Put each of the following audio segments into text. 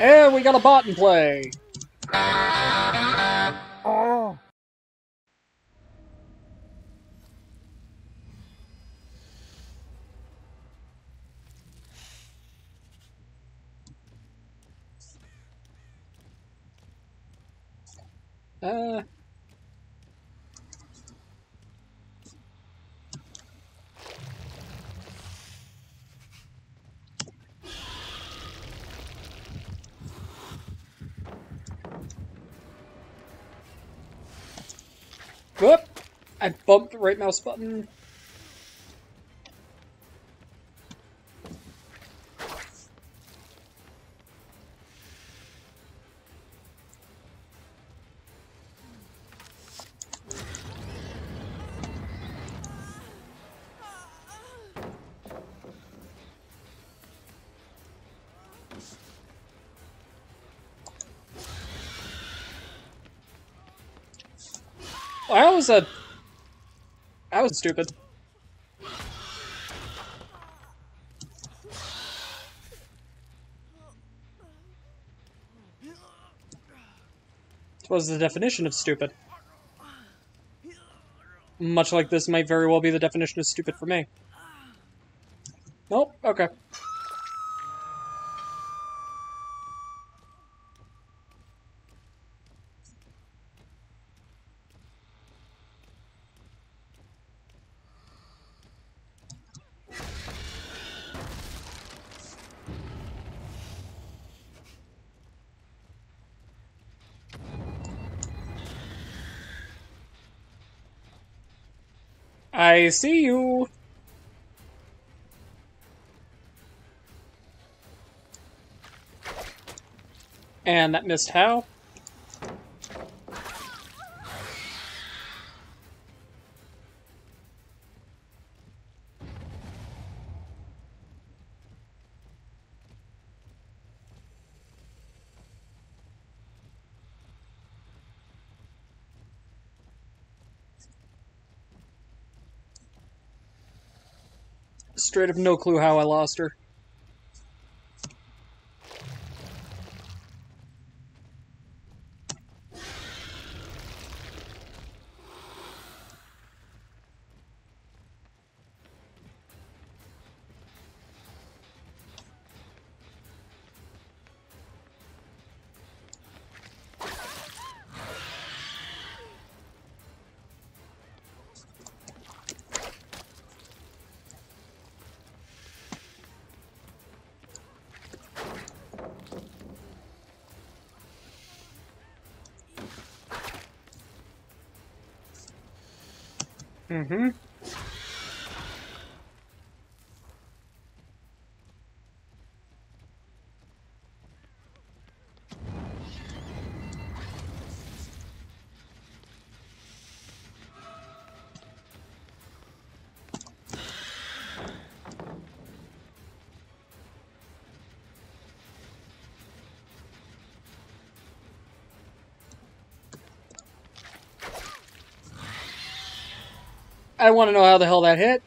And we got a bot in play! Oh. Uh... I bumped the right mouse button. That was a... That was stupid. was the definition of stupid. Much like this might very well be the definition of stupid for me. Nope, okay. I see you. And that missed how? Straight up no clue how I lost her. Mm-hmm. I want to know how the hell that hit.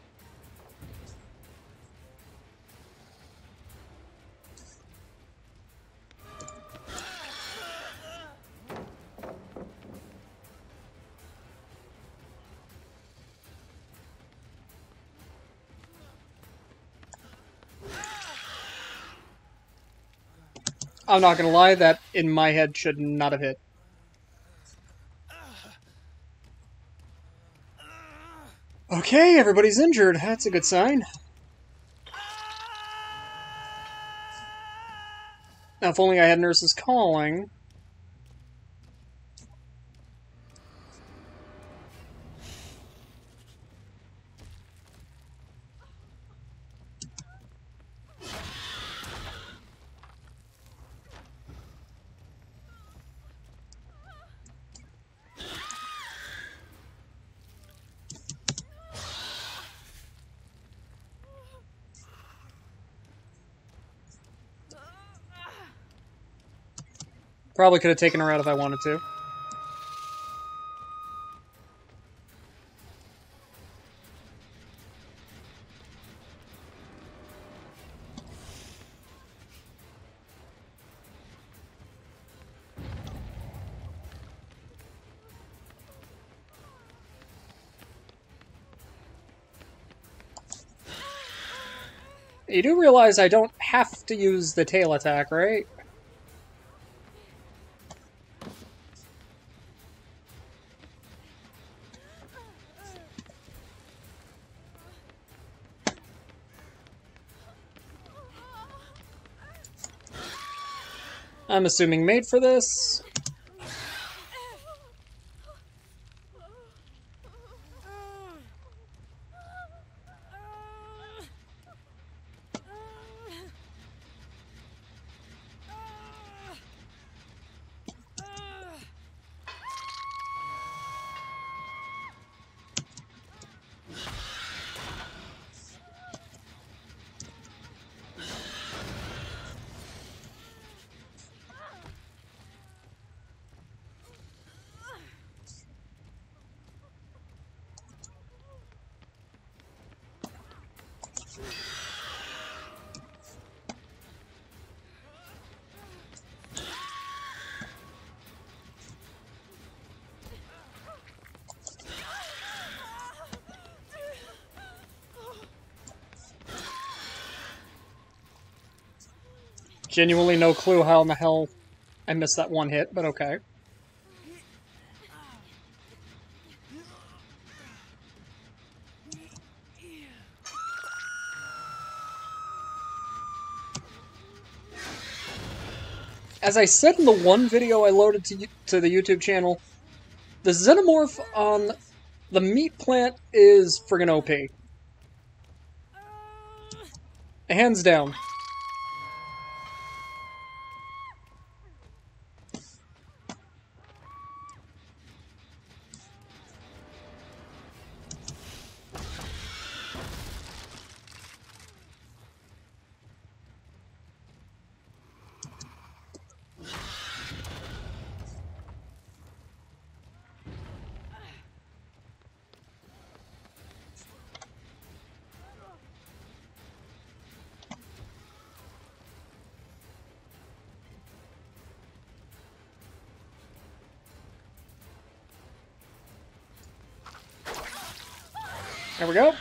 I'm not gonna lie, that in my head should not have hit. Okay, everybody's injured. That's a good sign. Now, if only I had Nurse's Calling. Probably could have taken her out if I wanted to. You do realize I don't have to use the tail attack, right? I'm assuming made for this. Genuinely no clue how in the hell I missed that one hit, but okay. As I said in the one video I loaded to, to the YouTube channel, the xenomorph on the meat plant is friggin' OP. Hands down. There we go.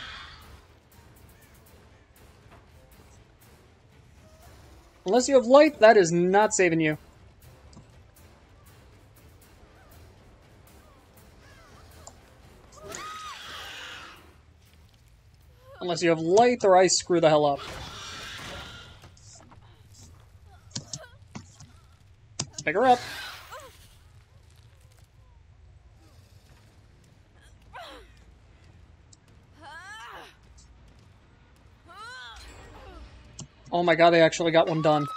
Unless you have light, that is not saving you. Unless you have light or I screw the hell up. Pick her up. Oh my god, they actually got one done.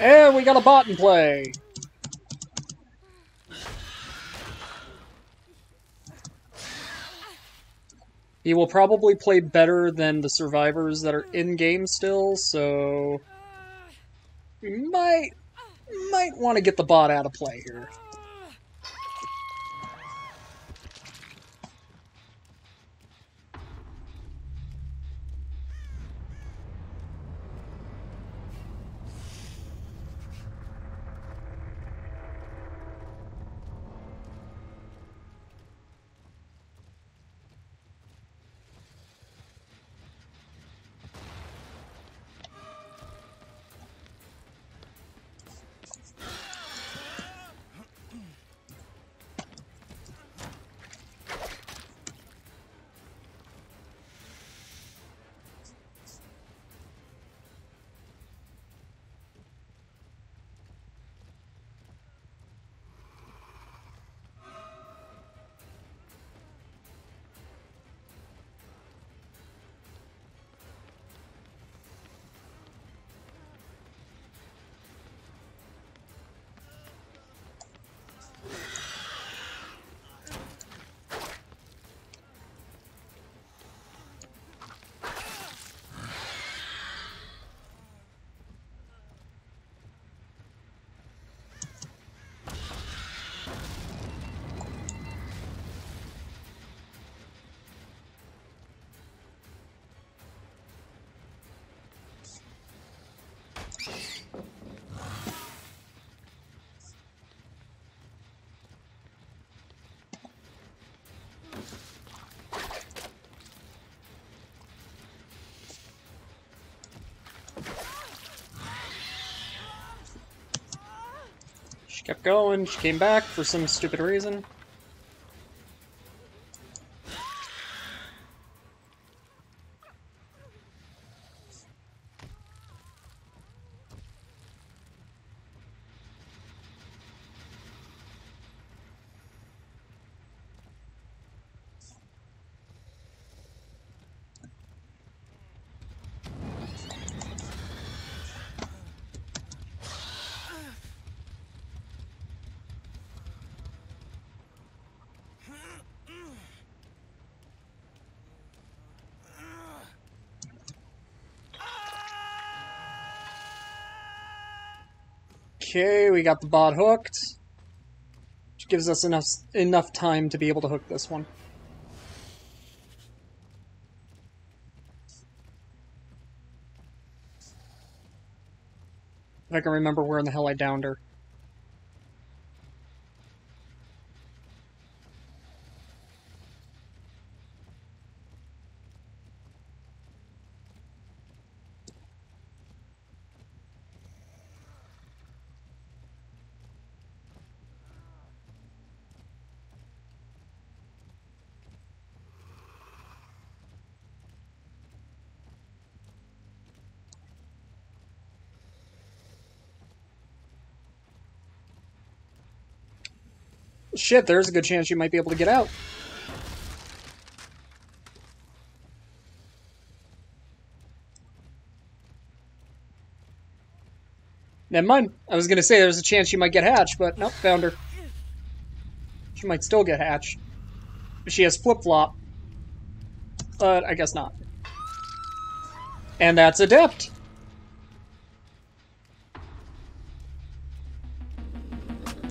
And we got a bot in play! He will probably play better than the survivors that are in-game still, so... We might... might want to get the bot out of play here. She kept going, she came back for some stupid reason. Okay, we got the bot hooked. Which gives us enough enough time to be able to hook this one. If I can remember where in the hell I downed her. Shit, there's a good chance you might be able to get out. Never mind. I was gonna say there's a chance you might get hatched, but nope, found her. She might still get hatched. She has flip-flop. But I guess not. And that's Adept.